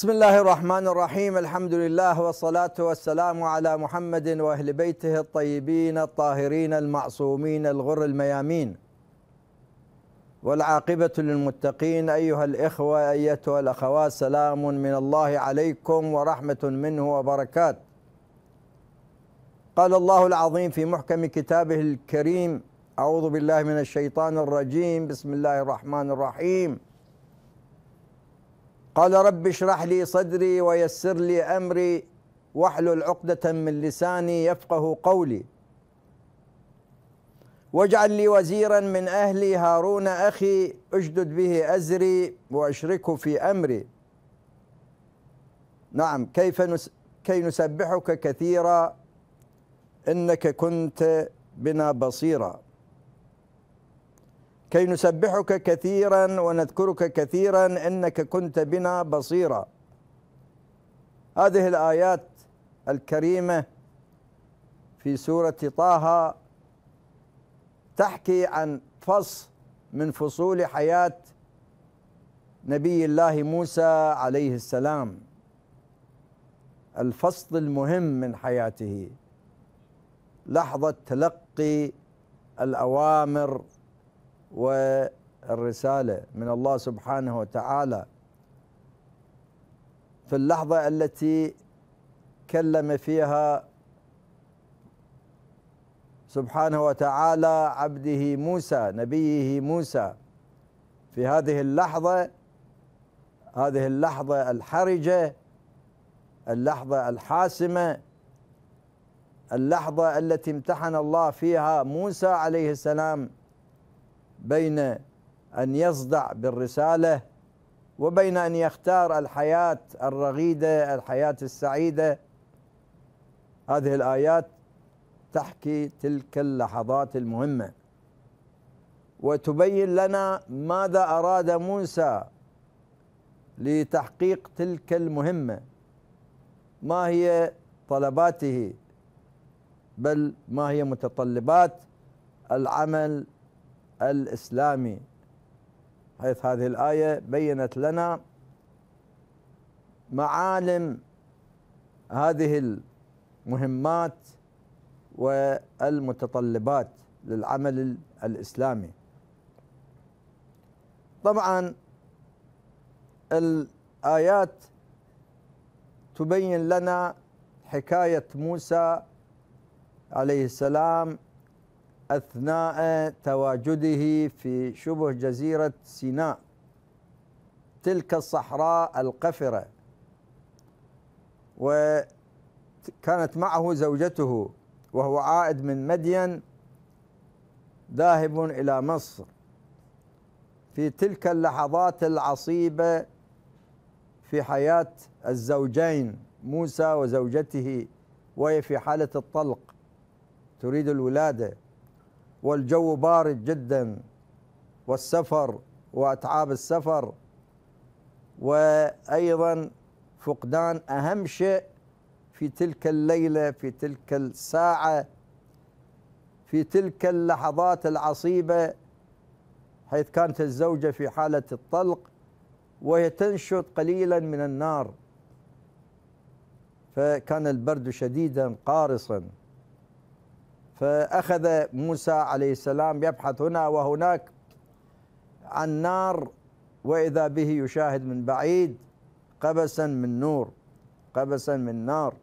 بسم الله الرحمن الرحيم الحمد لله والصلاة والسلام على محمد وأهل بيته الطيبين الطاهرين المعصومين الغر الميامين والعاقبة للمتقين أيها الإخوة أيتها الأخوات سلام من الله عليكم ورحمة منه وبركات قال الله العظيم في محكم كتابه الكريم أعوذ بالله من الشيطان الرجيم بسم الله الرحمن الرحيم قال رب اشرح لي صدري ويسر لي أمري واحلل عقدة من لساني يفقه قولي. واجعل لي وزيرا من أهلي هارون أخي اشدد به أزري وأشركه في أمري. نعم كيف نس كي نسبحك كثيرا إنك كنت بنا بصيرا. كي نسبحك كثيرا ونذكرك كثيرا إنك كنت بنا بصيرا. هذه الآيات الكريمة في سورة طه تحكي عن فصل من فصول حياة نبي الله موسى عليه السلام. الفصل المهم من حياته لحظة تلقي الأوامر والرسالة من الله سبحانه وتعالى في اللحظة التي كلم فيها سبحانه وتعالى عبده موسى نبيه موسى. في هذه اللحظة هذه اللحظة الحرجة اللحظة الحاسمة اللحظة التي امتحن الله فيها موسى عليه السلام. بين أن يصدع بالرسالة وبين أن يختار الحياة الرغيدة الحياة السعيدة. هذه الآيات تحكي تلك اللحظات المهمة. وتبين لنا ماذا أراد موسى لتحقيق تلك المهمة. ما هي طلباته؟ بل ما هي متطلبات العمل الإسلامي. حيث هذه الآية بينت لنا معالم هذه المهمات والمتطلبات للعمل الإسلامي. طبعا الآيات تبين لنا حكاية موسى عليه السلام أثناء تواجده في شبه جزيرة سيناء تلك الصحراء القفرة. وكانت معه زوجته وهو عائد من مدين ذاهب إلى مصر. في تلك اللحظات العصيبة في حياة الزوجين موسى وزوجته وهي في حالة الطلق تريد الولادة. والجو بارد جدا والسفر وأتعاب السفر وأيضا فقدان أهم شيء في تلك الليلة في تلك الساعة في تلك اللحظات العصيبة حيث كانت الزوجة في حالة الطلق وهي تنشط قليلا من النار. فكان البرد شديدا قارصا. فأخذ موسى عليه السلام يبحث هنا وهناك عن نار وإذا به يشاهد من بعيد قبسا من نور قبسا من نار.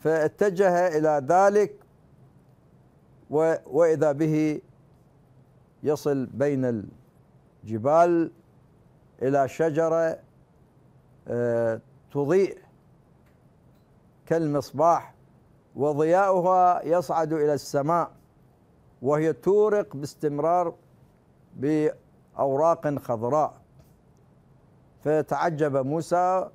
فاتجه إلى ذلك وإذا به يصل بين الجبال إلى شجرة تضيء كالمصباح. وضياؤها يصعد إلى السماء وهي تورق باستمرار بأوراق خضراء. فتعجب موسى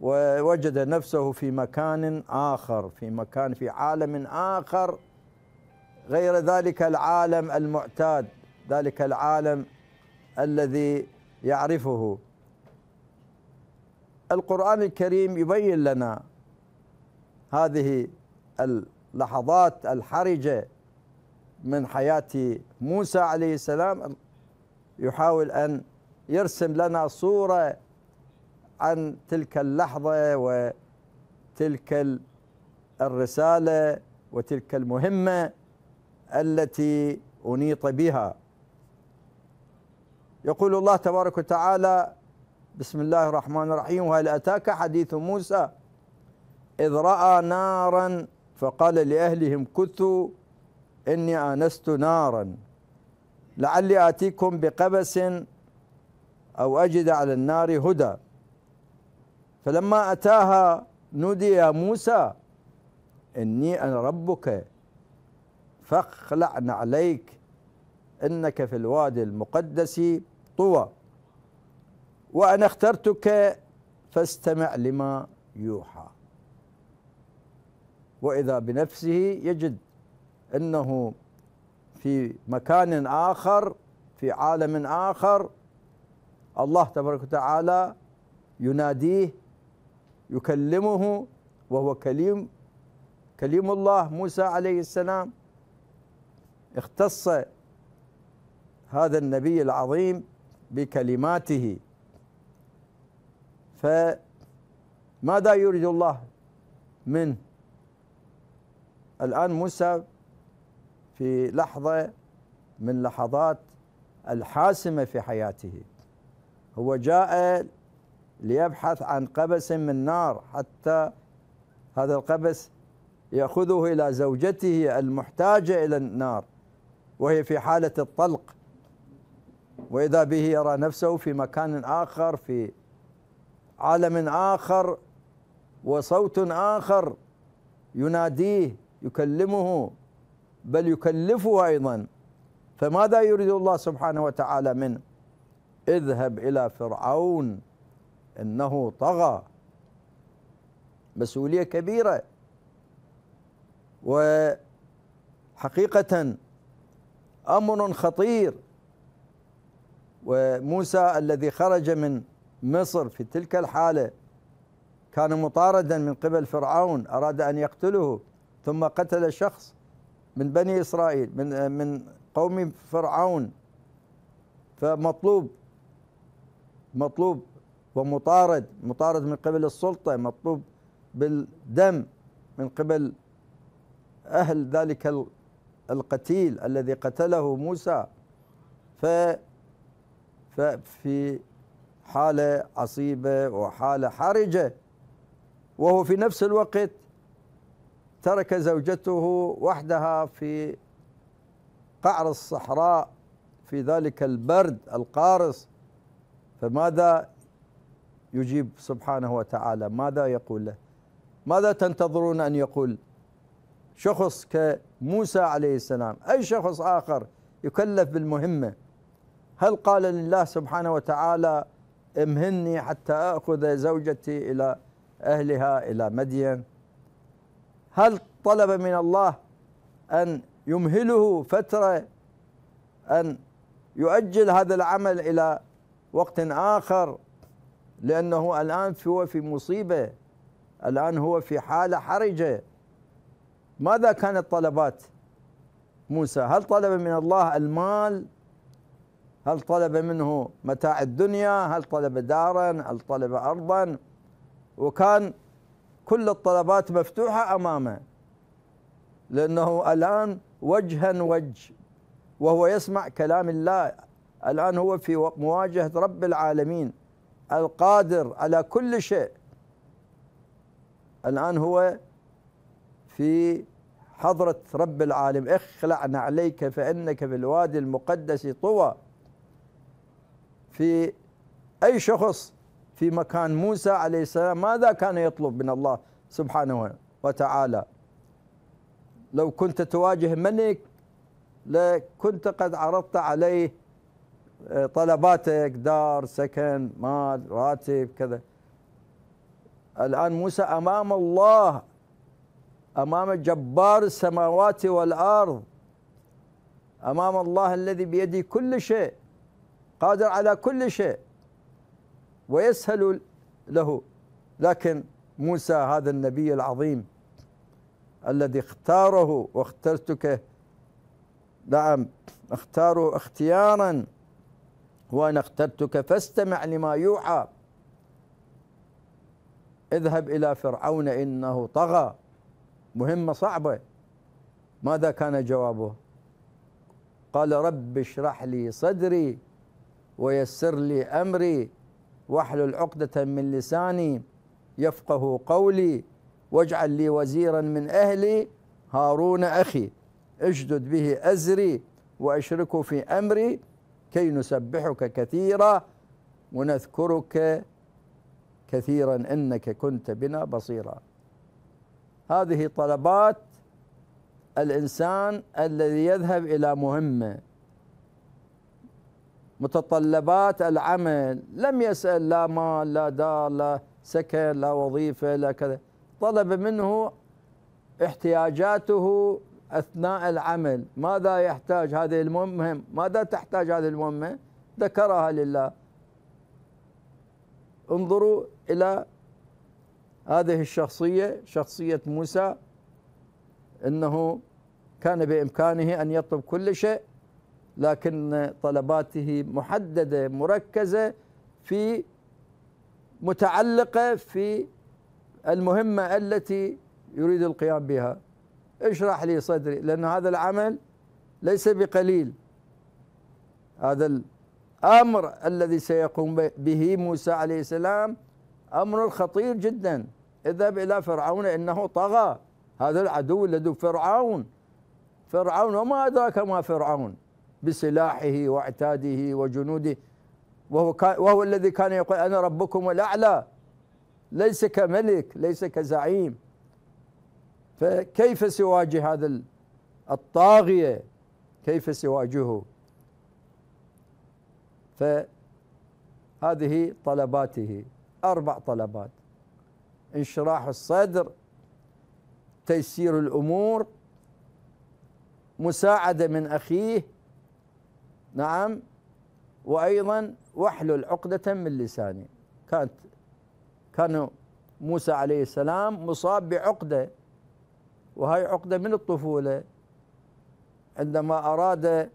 ووجد نفسه في مكان آخر في مكان في عالم آخر غير ذلك العالم المعتاد ذلك العالم الذي يعرفه. القرآن الكريم يبين لنا هذه اللحظات الحرجة من حياة موسى عليه السلام يحاول أن يرسم لنا صورة عن تلك اللحظة وتلك الرسالة وتلك المهمة التي أنيط بها. يقول الله تبارك وتعالى بسم الله الرحمن الرحيم وهل أتاك حديث موسى؟ إذ رأى نارا فقال لأهلهم كثوا إني آنست نارا. لعلي آتيكم بقبس أو أجد على النار هدى. فلما أتاها نودي يا موسى إني أنا ربك فاخلع نعليك إنك في الوادي المقدس طوى. وأنا اخترتك فاستمع لما يوحى. وإذا بنفسه يجد أنه في مكان آخر في عالم آخر الله تبارك وتعالى يناديه يكلمه وهو كليم كليم الله موسى عليه السلام. اختص هذا النبي العظيم بكلماته. فماذا يريد الله منه؟ الآن موسى في لحظة من لحظات الحاسمة في حياته. هو جاء ليبحث عن قبس من نار حتى هذا القبس يأخذه إلى زوجته المحتاجة إلى النار وهي في حالة الطلق. وإذا به يرى نفسه في مكان آخر في عالم آخر وصوت آخر يناديه. يكلمه بل يكلفه أيضا. فماذا يريد الله سبحانه وتعالى منه؟ اذهب إلى فرعون إنه طغى. مسؤولية كبيرة. وحقيقة أمر خطير. وموسى الذي خرج من مصر في تلك الحالة كان مطاردا من قبل فرعون أراد أن يقتله. ثم قتل شخص من بني إسرائيل من من قوم فرعون. فمطلوب مطلوب ومطارد مطارد من قبل السلطة مطلوب بالدم من قبل أهل ذلك القتيل الذي قتله موسى. ف ففي حالة عصيبة وحالة حرجة وهو في نفس الوقت ترك زوجته وحدها في قعر الصحراء في ذلك البرد القارص فماذا يجيب سبحانه وتعالى؟ ماذا يقول له؟ ماذا تنتظرون أن يقول؟ شخص كموسى عليه السلام أي شخص آخر يكلف بالمهمة؟ هل قال لله سبحانه وتعالى امهني حتى أخذ زوجتي إلى أهلها إلى مدين؟ هل طلب من الله أن يمهله فترة أن يؤجل هذا العمل إلى وقت آخر؟ لأنه الآن هو في مصيبة الآن هو في حالة حرجة. ماذا كانت طلبات موسى هل طلب من الله المال؟ هل طلب منه متاع الدنيا؟ هل طلب دارا؟ هل طلب أرضا؟ وكان كل الطلبات مفتوحة أمامه. لأنه الآن وجها وجه وهو يسمع كلام الله. الآن هو في مواجهة رب العالمين القادر على كل شيء. الآن هو في حضرة رب العالم اخلعنا عليك فإنك في الوادي المقدس طوى. في أي شخص في مكان موسى عليه السلام ماذا كان يطلب من الله سبحانه وتعالى؟ لو كنت تواجه ملك لكنت قد عرضت عليه آه، طلباتك دار سكن مال راتب كذا. الآن موسى أمام الله أمام جبار السماوات والأرض أمام الله الذي بيده كل شيء قادر على كل شيء. ويسهل له. لكن موسى هذا النبي العظيم الذي اختاره واخترتك نعم اختاره اختيارا وأنا اخترتك فاستمع لما يوحى. اذهب إلى فرعون إنه طغى. مهمة صعبة. ماذا كان جوابه؟ قال رب اشرح لي صدري ويسر لي أمري. واحلل عقدة من لساني يفقه قولي واجعل لي وزيرا من أهلي هارون أخي اشدد به أزري وأشركه في أمري كي نسبحك كثيرا ونذكرك كثيرا إنك كنت بنا بصيرا. هذه طلبات الإنسان الذي يذهب إلى مهمة. متطلبات العمل لم يسأل لا مال لا دار لا سكن لا وظيفة لا كذا. طلب منه احتياجاته أثناء العمل. ماذا يحتاج هذه المهمة؟ ماذا تحتاج هذه المهمة؟ ذكرها لله. انظروا إلى هذه الشخصية شخصية موسى أنه كان بإمكانه أن يطلب كل شيء. لكن طلباته محددة مركزة في متعلقة في المهمة التي يريد القيام بها. اشرح لي صدري لأن هذا العمل ليس بقليل. هذا الأمر الذي سيقوم به موسى عليه السلام أمر خطير جدا. اذهب إلى فرعون إنه طغى. هذا العدو لدو فرعون. فرعون وما أدراك ما فرعون؟ بسلاحه واعتاده وجنوده. وهو, وهو الذي كان يقول أنا ربكم الأعلى ليس كملك ليس كزعيم. فكيف سيواجه هذا الطاغية؟ كيف سيواجهه فهذه طلباته أربع طلبات. انشراح الصدر تيسير الأمور مساعدة من أخيه نعم. وأيضا واحلل عقدة من لساني. كانت كان موسى عليه السلام مصاب بعقدة وهي عقدة من الطفولة. عندما أراد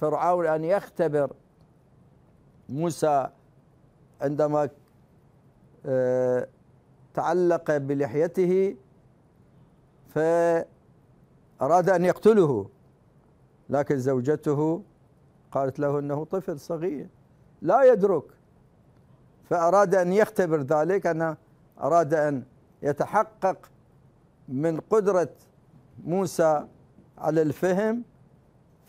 فرعون أن يختبر موسى عندما آه، تعلق بلحيته فأراد أن يقتله لكن زوجته قالت له أنه طفل صغير لا يدرك. فأراد أن يختبر ذلك أن أراد أن يتحقق من قدرة موسى على الفهم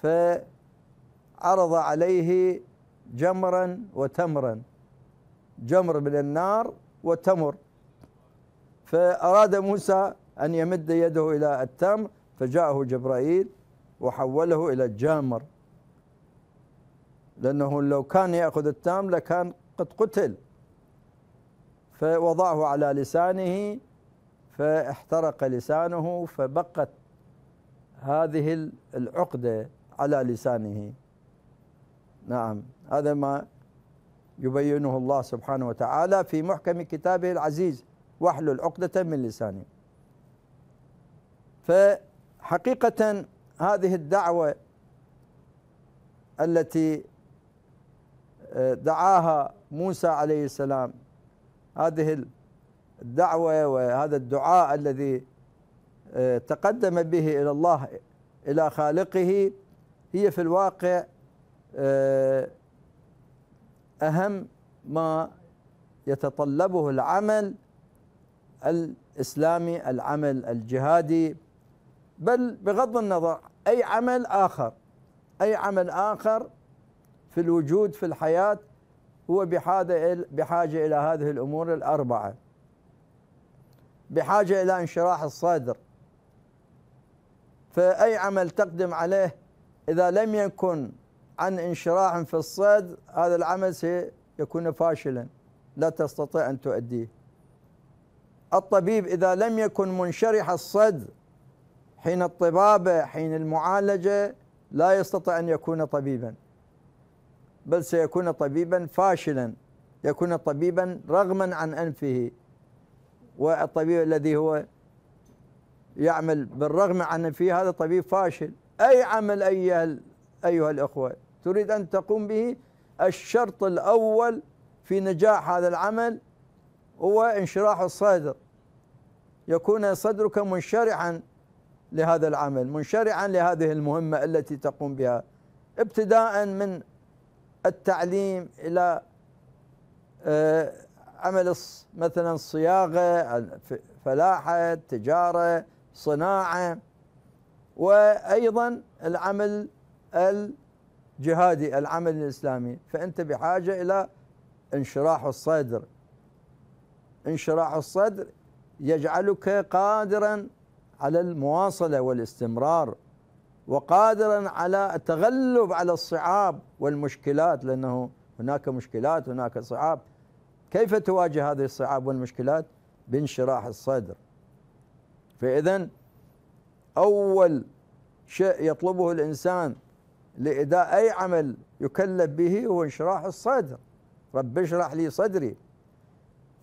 فعرض عليه جمرا وتمرا جمر من النار وتمر. فأراد موسى أن يمد يده إلى التمر فجاءه جبرائيل وحوله إلى الجامر لأنه لو كان يأخذ التام لكان قد قتل. فوضعه على لسانه فاحترق لسانه فبقت هذه العقدة على لسانه. نعم هذا ما يبينه الله سبحانه وتعالى في محكم كتابه العزيز واحلل عقدة من لسانه. فحقيقة هذه الدعوة التي دعاها موسى عليه السلام. هذه الدعوة وهذا الدعاء الذي آه، تقدم به إلى الله إلى خالقه هي في الواقع آه، أهم ما يتطلبه العمل الإسلامي العمل الجهادي. بل بغض النظر أي عمل آخر أي عمل آخر في الوجود في الحياة هو بحاجة بحاجة إلى هذه الأمور الأربعة. بحاجة إلى انشراح الصدر. فأي عمل تقدم عليه إذا لم يكن عن انشراح في الصدر هذا العمل سيكون فاشلا لا تستطيع أن تؤديه. الطبيب إذا لم يكن منشرح الصدر حين الطبابة حين المعالجة لا يستطيع أن يكون طبيبا. بل سيكون طبيبا فاشلا يكون طبيبا رغما عن أنفه. والطبيب الذي هو يعمل بالرغم عن أنفه هذا طبيب فاشل. أي عمل أيها, أيها الأخوة؟ تريد أن تقوم به؟ الشرط الأول في نجاح هذا العمل هو انشراح الصدر. يكون صدرك منشرحا لهذا العمل منشرعا لهذه المهمة التي تقوم بها. ابتداء من التعليم إلى آه، عمل مثلا الصياغة فلاحة تجارة صناعة وأيضا العمل الجهادي العمل الإسلامي. فأنت بحاجة إلى انشراح الصدر. انشراح الصدر يجعلك قادرا على المواصلة والاستمرار. وقادرا على التغلب على الصعاب والمشكلات لأنه هناك مشكلات هناك صعاب. كيف تواجه هذه الصعاب والمشكلات؟ بانشراح الصدر. فإذا أول شيء يطلبه الإنسان لإداء أي عمل يكلف به هو انشراح الصدر. رب اشرح لي صدري.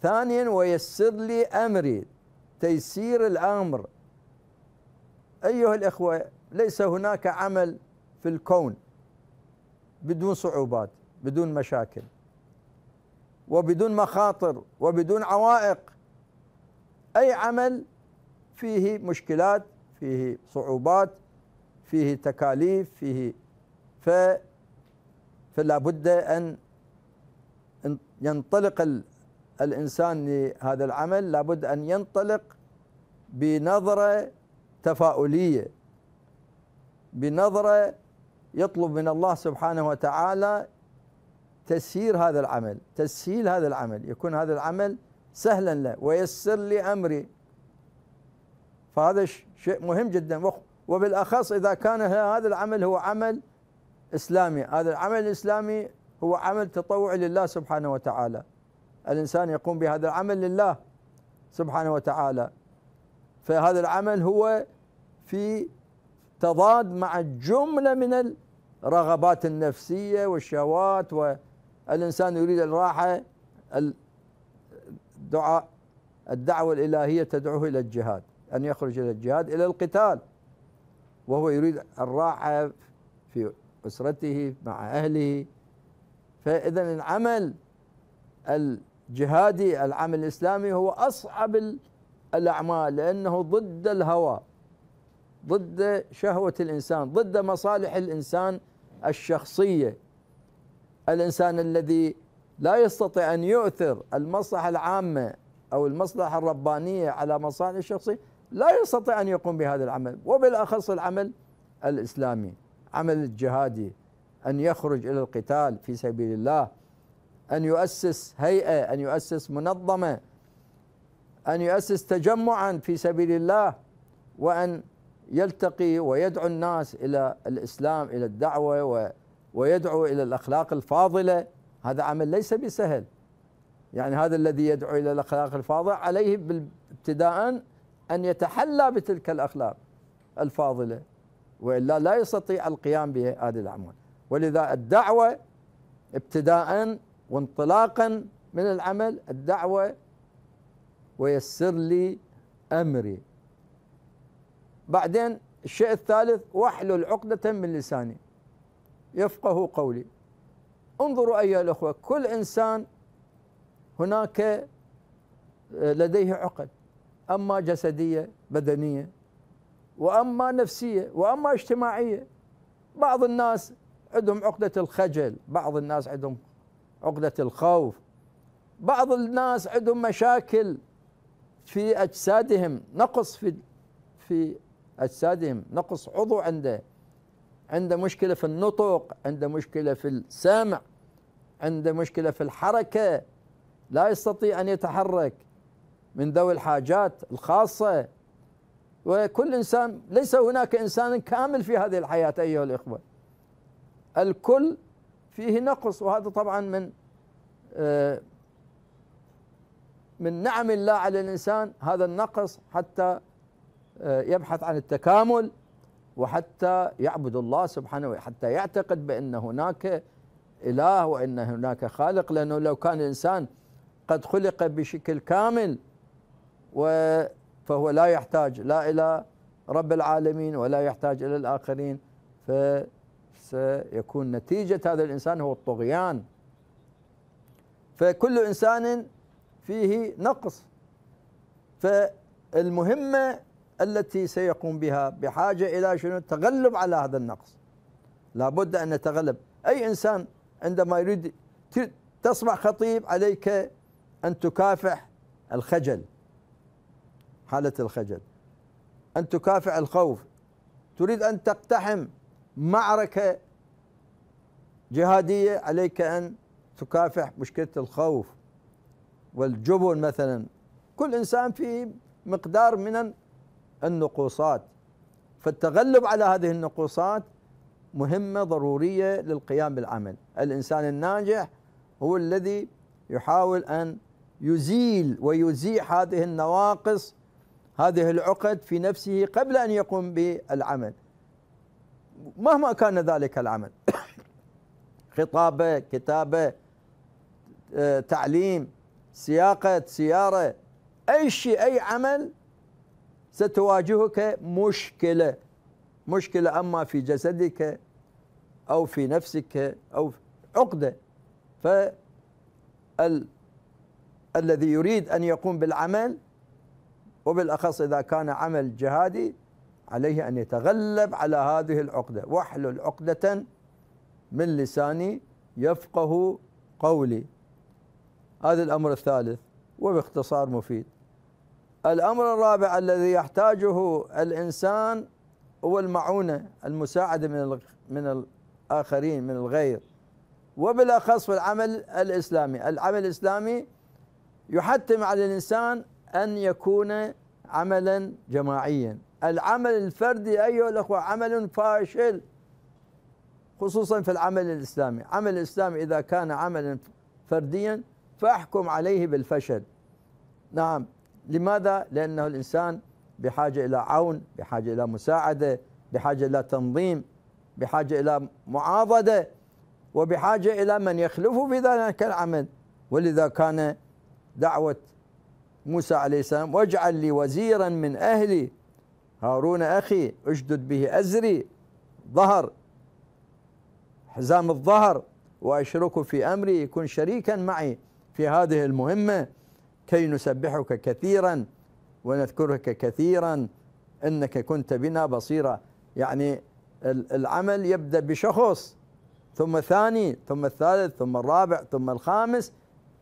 ثانيا ويسر لي أمري. تيسير الأمر. أيها الإخوة ليس هناك عمل في الكون بدون صعوبات بدون مشاكل وبدون مخاطر وبدون عوائق. أي عمل فيه مشكلات فيه صعوبات فيه تكاليف فيه ف فلا بد أن ينطلق الإنسان لهذا العمل. لابد أن ينطلق بنظرة تفاؤلية. بنظرة يطلب من الله سبحانه وتعالى تسيير هذا العمل تسهيل هذا العمل يكون هذا العمل سهلا له ويسر لي أمري فهذا شيء مهم جدا. وبالأخص إذا كان هذا العمل هو عمل إسلامي. هذا العمل الإسلامي هو عمل تطوعي لله سبحانه وتعالى. الإنسان يقوم بهذا العمل لله سبحانه وتعالى. فهذا العمل هو في تضاد مع جملة من الرغبات النفسية والشهوات والإنسان يريد الراحة الدعاء الدعوة الإلهية تدعوه إلى الجهاد أن يخرج إلى الجهاد إلى القتال. وهو يريد الراحة في أسرته مع أهله. فإذا العمل الجهادي العمل الإسلامي هو أصعب الأعمال لأنه ضد الهوى. ضد شهوة الإنسان ضد مصالح الإنسان الشخصية. الإنسان الذي لا يستطيع أن يؤثر المصلحة العامة أو المصلحة الربانية على مصالح الشخصية لا يستطيع أن يقوم بهذا العمل. وبالأخص العمل الإسلامي عمل الجهادي أن يخرج إلى القتال في سبيل الله أن يؤسس هيئة أن يؤسس منظمة أن يؤسس تجمعا في سبيل الله وأن يلتقي ويدعو الناس إلى الإسلام إلى الدعوة ويدعو إلى الأخلاق الفاضلة. هذا عمل ليس بسهل. يعني هذا الذي يدعو إلى الأخلاق الفاضلة عليه ابتداء أن يتحلى بتلك الأخلاق الفاضلة. وإلا لا يستطيع القيام بهذه الأعمال. ولذا الدعوة ابتداء وانطلاقا من العمل الدعوة ويسر لي أمري. بعدين الشيء الثالث واحلل عقدة من لساني. يفقه قولي. انظروا أيها الأخوة كل إنسان هناك لديه عقد. أما جسدية بدنية وأما نفسية وأما اجتماعية. بعض الناس عندهم عقدة الخجل بعض الناس عندهم عقدة الخوف. بعض الناس عندهم مشاكل في أجسادهم نقص في في أجسادهم نقص عضو عنده. عنده مشكلة في النطق عنده مشكلة في السمع عنده مشكلة في الحركة. لا يستطيع أن يتحرك من ذوي الحاجات الخاصة. وكل إنسان ليس هناك إنسان كامل في هذه الحياة أيها الإخوة. الكل فيه نقص وهذا طبعا من آه، من نعم الله على الإنسان هذا النقص حتى يبحث عن التكامل وحتى يعبد الله سبحانه حتى يعتقد بأن هناك إله وأن هناك خالق لأنه لو كان الإنسان قد خلق بشكل كامل فهو لا يحتاج لا إلى رب العالمين ولا يحتاج إلى الآخرين فسيكون نتيجة هذا الإنسان هو الطغيان. فكل إنسان فيه نقص. فالمهمة التي سيقوم بها بحاجة إلى شنو؟ التغلب على هذا النقص. لابد أن نتغلب. أي إنسان عندما يريد تصبح خطيب عليك أن تكافح الخجل. حالة الخجل. أن تكافح الخوف. تريد أن تقتحم معركة جهادية عليك أن تكافح مشكلة الخوف والجبن مثلا. كل إنسان فيه مقدار من النقوصات. فالتغلب على هذه النقوصات مهمة ضرورية للقيام بالعمل. الإنسان الناجح هو الذي يحاول أن يزيل ويزيح هذه النواقص هذه العقد في نفسه قبل أن يقوم بالعمل. مهما كان ذلك العمل خطابة كتابة آه، تعليم سياقة سيارة أي شيء أي عمل ستواجهك مشكلة. مشكلة أما في جسدك أو في نفسك أو عقدة. فال الذي يريد أن يقوم بالعمل وبالأخص إذا كان عمل جهادي عليه أن يتغلب على هذه العقدة. واحلل عقدة من لساني يفقه قولي. هذا الأمر الثالث وباختصار مفيد. الأمر الرابع الذي يحتاجه الإنسان هو المعونة المساعدة من من الآخرين من الغير. وبالأخص في العمل الإسلامي. العمل الإسلامي يحتم على الإنسان أن يكون عملا جماعيا. العمل الفردي أيها الأخوة عمل فاشل خصوصا في العمل الإسلامي. عمل الإسلامي إذا كان عملا فرديا فأحكم عليه بالفشل. نعم. لماذا؟ لأنه الإنسان بحاجة إلى عون بحاجة إلى مساعدة بحاجة إلى تنظيم بحاجة إلى معاضدة وبحاجة إلى من يخلفه في ذلك العمل. ولذا كان دعوة موسى عليه السلام واجعل لي وزيرا من أهلي. هارون أخي أشدد به أزري ظهر حزام الظهر وأشركه في أمري يكون شريكا معي في هذه المهمة. كي نسبحك كثيرا ونذكرك كثيرا إنك كنت بنا بصيرا. يعني العمل يبدأ بشخص ثم الثاني ثم الثالث ثم الرابع ثم الخامس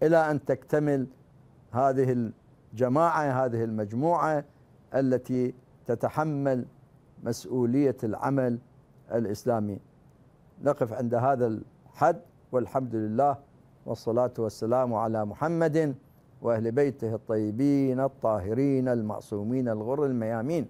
إلى أن تكتمل هذه الجماعة هذه المجموعة التي تتحمل مسؤولية العمل الإسلامي. نقف عند هذا الحد والحمد لله والصلاة والسلام على محمد وأهل بيته الطيبين الطاهرين المعصومين الغر الميامين.